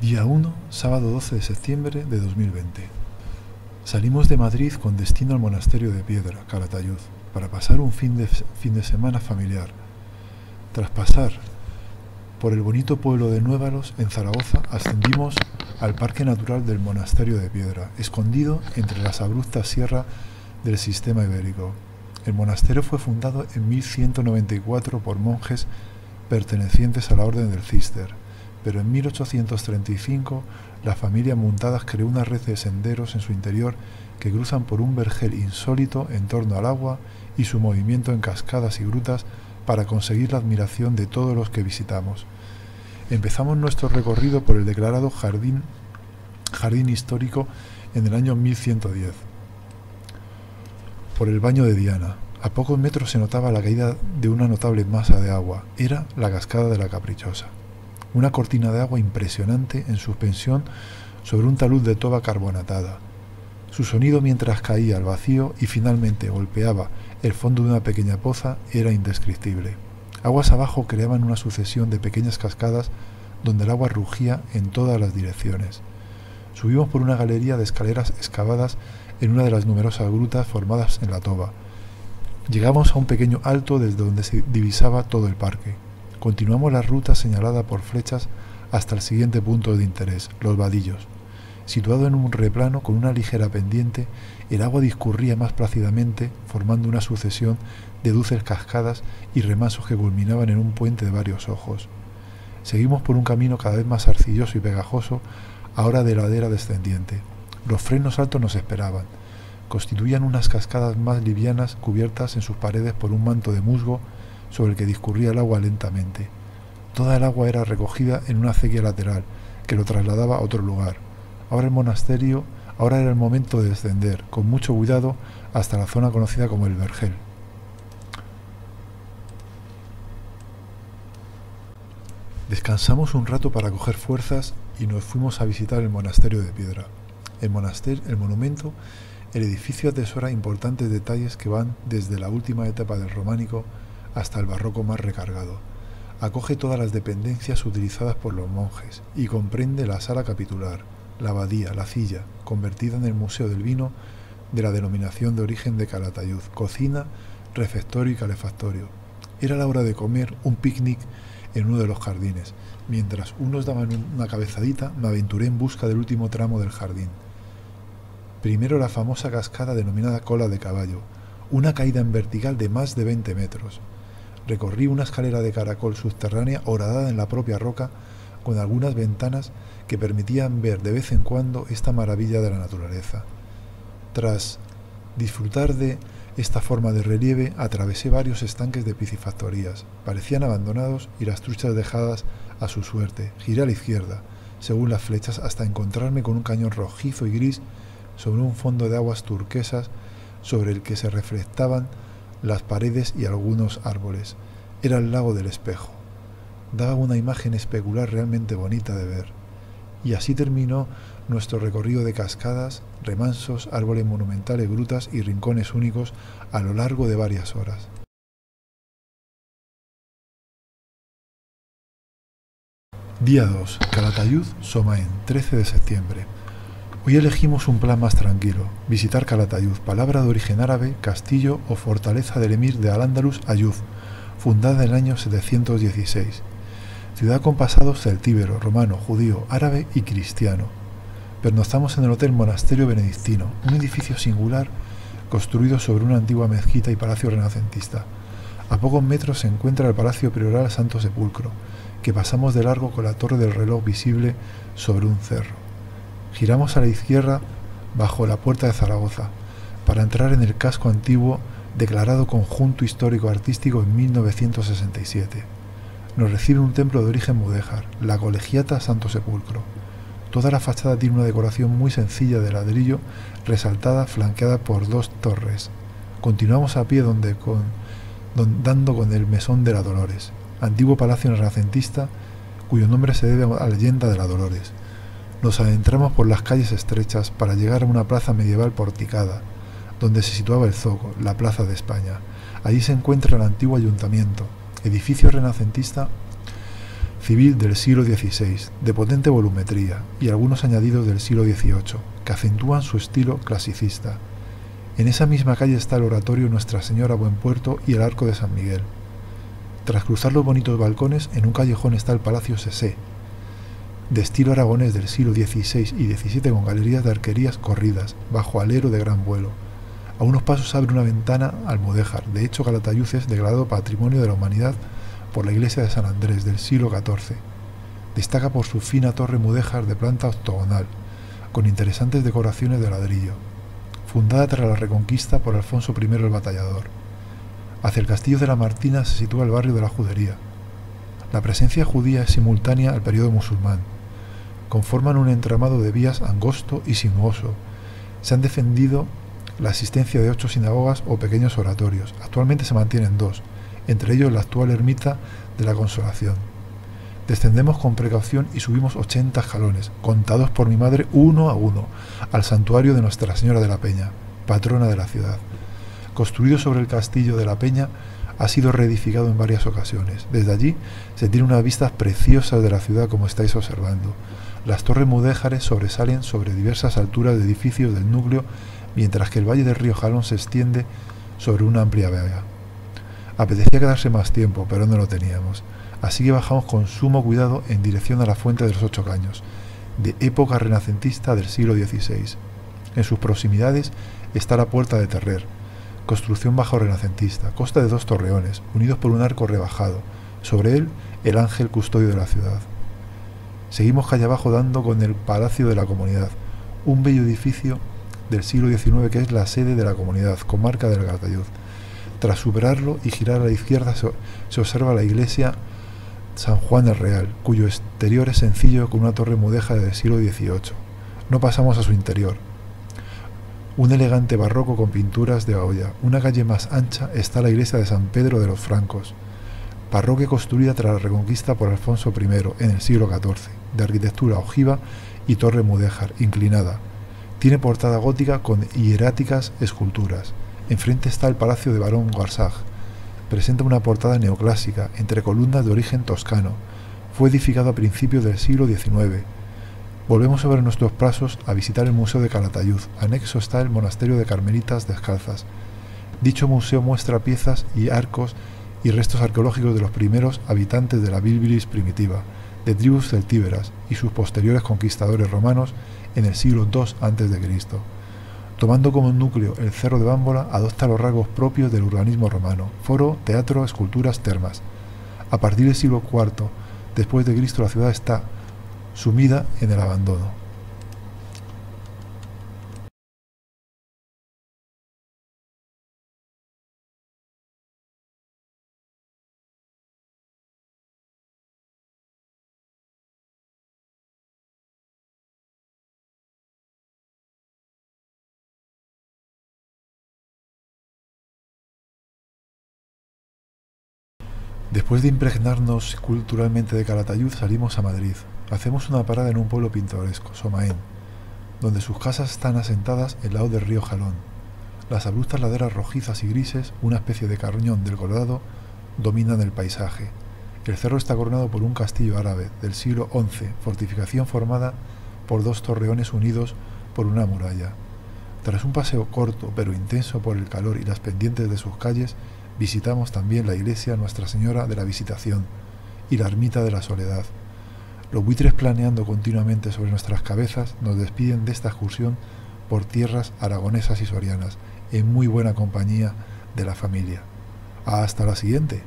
Día 1, sábado 12 de septiembre de 2020. Salimos de Madrid con destino al monasterio de Piedra, Calatayud, para pasar un fin de, fin de semana familiar. Tras pasar por el bonito pueblo de Nuévalos, en Zaragoza, ascendimos al Parque Natural del Monasterio de Piedra, escondido entre las abruptas sierras del sistema ibérico. El monasterio fue fundado en 1194 por monjes pertenecientes a la Orden del Cister, pero en 1835 la familia Muntadas creó una red de senderos en su interior que cruzan por un vergel insólito en torno al agua y su movimiento en cascadas y grutas para conseguir la admiración de todos los que visitamos. Empezamos nuestro recorrido por el declarado jardín, jardín histórico en el año 1110, por el baño de Diana. A pocos metros se notaba la caída de una notable masa de agua. Era la cascada de la Caprichosa. Una cortina de agua impresionante en suspensión sobre un talud de toba carbonatada. Su sonido mientras caía al vacío y finalmente golpeaba el fondo de una pequeña poza era indescriptible. Aguas abajo creaban una sucesión de pequeñas cascadas donde el agua rugía en todas las direcciones. Subimos por una galería de escaleras excavadas en una de las numerosas grutas formadas en la toba. Llegamos a un pequeño alto desde donde se divisaba todo el parque. Continuamos la ruta señalada por flechas hasta el siguiente punto de interés, los vadillos. Situado en un replano con una ligera pendiente, el agua discurría más plácidamente, formando una sucesión de dulces cascadas y remansos que culminaban en un puente de varios ojos. Seguimos por un camino cada vez más arcilloso y pegajoso, ahora de ladera descendiente. Los frenos altos nos esperaban. Constituían unas cascadas más livianas cubiertas en sus paredes por un manto de musgo sobre el que discurría el agua lentamente. Toda el agua era recogida en una acequia lateral que lo trasladaba a otro lugar, Ahora el monasterio, ahora era el momento de descender, con mucho cuidado, hasta la zona conocida como el Vergel. Descansamos un rato para coger fuerzas y nos fuimos a visitar el monasterio de piedra. El monasterio, el monumento, el edificio atesora importantes detalles que van desde la última etapa del románico hasta el barroco más recargado. Acoge todas las dependencias utilizadas por los monjes y comprende la sala capitular, la abadía, la silla, convertida en el Museo del Vino de la denominación de origen de Calatayud, cocina, refectorio y calefactorio. Era la hora de comer un picnic en uno de los jardines. Mientras unos daban una cabezadita, me aventuré en busca del último tramo del jardín. Primero la famosa cascada denominada cola de caballo, una caída en vertical de más de 20 metros. Recorrí una escalera de caracol subterránea horadada en la propia roca con algunas ventanas que permitían ver de vez en cuando esta maravilla de la naturaleza. Tras disfrutar de esta forma de relieve, atravesé varios estanques de piscifactorías. Parecían abandonados y las truchas dejadas a su suerte. Giré a la izquierda, según las flechas, hasta encontrarme con un cañón rojizo y gris sobre un fondo de aguas turquesas sobre el que se reflectaban las paredes y algunos árboles. Era el lago del espejo. Daba una imagen especular realmente bonita de ver. Y así terminó nuestro recorrido de cascadas, remansos, árboles monumentales, grutas y rincones únicos a lo largo de varias horas. Día 2. Calatayud, Somaén, 13 de septiembre. Hoy elegimos un plan más tranquilo, visitar Calatayud, palabra de origen árabe, castillo o fortaleza del emir de Al-Ándalus fundada en el año 716 ciudad con pasados celtíbero, romano, judío, árabe y cristiano. Pernoctamos en el Hotel Monasterio Benedictino, un edificio singular construido sobre una antigua mezquita y palacio renacentista. A pocos metros se encuentra el Palacio Prioral Santo Sepulcro, que pasamos de largo con la torre del reloj visible sobre un cerro. Giramos a la izquierda bajo la puerta de Zaragoza, para entrar en el casco antiguo declarado Conjunto Histórico Artístico en 1967 nos recibe un templo de origen mudéjar, la Colegiata Santo Sepulcro. Toda la fachada tiene una decoración muy sencilla de ladrillo, resaltada, flanqueada por dos torres. Continuamos a pie donde dando con el Mesón de la Dolores, antiguo palacio renacentista cuyo nombre se debe a la leyenda de la Dolores. Nos adentramos por las calles estrechas para llegar a una plaza medieval porticada, donde se situaba el Zoco, la Plaza de España. Allí se encuentra el antiguo ayuntamiento, edificio renacentista civil del siglo XVI, de potente volumetría, y algunos añadidos del siglo XVIII, que acentúan su estilo clasicista. En esa misma calle está el oratorio Nuestra Señora Buen Puerto y el Arco de San Miguel. Tras cruzar los bonitos balcones, en un callejón está el Palacio Sesé, de estilo aragonés del siglo XVI y XVII con galerías de arquerías corridas, bajo alero de gran vuelo. A unos pasos abre una ventana al mudéjar, de hecho Calatayud es declarado Patrimonio de la Humanidad por la iglesia de San Andrés del siglo XIV. Destaca por su fina torre mudéjar de planta octogonal, con interesantes decoraciones de ladrillo, fundada tras la reconquista por Alfonso I el Batallador. Hacia el castillo de la Martina se sitúa el barrio de la Judería. La presencia judía es simultánea al periodo musulmán. Conforman un entramado de vías angosto y sinuoso. Se han defendido la existencia de ocho sinagogas o pequeños oratorios. Actualmente se mantienen dos, entre ellos la actual ermita de la Consolación. Descendemos con precaución y subimos 80 jalones, contados por mi madre uno a uno, al santuario de Nuestra Señora de la Peña, patrona de la ciudad. Construido sobre el castillo de la Peña, ha sido reedificado en varias ocasiones. Desde allí se tiene unas vistas preciosas de la ciudad como estáis observando. Las torres mudéjares sobresalen sobre diversas alturas de edificios del núcleo, mientras que el valle del río Jalón se extiende sobre una amplia vega. Apetecía quedarse más tiempo, pero no lo teníamos. Así que bajamos con sumo cuidado en dirección a la fuente de los ocho caños, de época renacentista del siglo XVI. En sus proximidades está la puerta de Terrer, construcción bajo renacentista, costa de dos torreones, unidos por un arco rebajado, sobre él el ángel custodio de la ciudad. Seguimos calle abajo dando con el Palacio de la Comunidad, un bello edificio del siglo XIX que es la sede de la comunidad, comarca del Gatayud. Tras superarlo y girar a la izquierda se, observa la iglesia San Juan el Real, cuyo exterior es sencillo con una torre mudeja del siglo XVIII. No pasamos a su interior. Un elegante barroco con pinturas de olla. Una calle más ancha está la iglesia de San Pedro de los Francos, parroquia construida tras la reconquista por Alfonso I en el siglo XIV, de arquitectura ojiva y torre mudéjar, inclinada. Tiene portada gótica con hieráticas esculturas. Enfrente está el Palacio de Barón Garsag. Presenta una portada neoclásica, entre columnas de origen toscano. Fue edificado a principios del siglo XIX. Volvemos sobre nuestros pasos a visitar el Museo de Calatayud. Anexo está el Monasterio de Carmelitas Descalzas. Dicho museo muestra piezas y arcos y restos arqueológicos de los primeros habitantes de la Bilbilis primitiva, de tribus celtíberas y sus posteriores conquistadores romanos en el siglo II a.C. Tomando como núcleo el Cerro de Bámbola, adopta los rasgos propios del urbanismo romano, foro, teatro, esculturas, termas. A partir del siglo IV después de la ciudad está sumida en el abandono. Después de impregnarnos culturalmente de Calatayud, salimos a Madrid. Hacemos una parada en un pueblo pintoresco, Somaén, donde sus casas están asentadas al lado del río Jalón. Las abruptas laderas rojizas y grises, una especie de carñón del Colorado, dominan el paisaje. El cerro está coronado por un castillo árabe del siglo XI, fortificación formada por dos torreones unidos por una muralla. Tras un paseo corto pero intenso por el calor y las pendientes de sus calles, Visitamos también la iglesia Nuestra Señora de la Visitación y la ermita de la Soledad. Los buitres planeando continuamente sobre nuestras cabezas nos despiden de esta excursión por tierras aragonesas y sorianas, en muy buena compañía de la familia. Hasta la siguiente.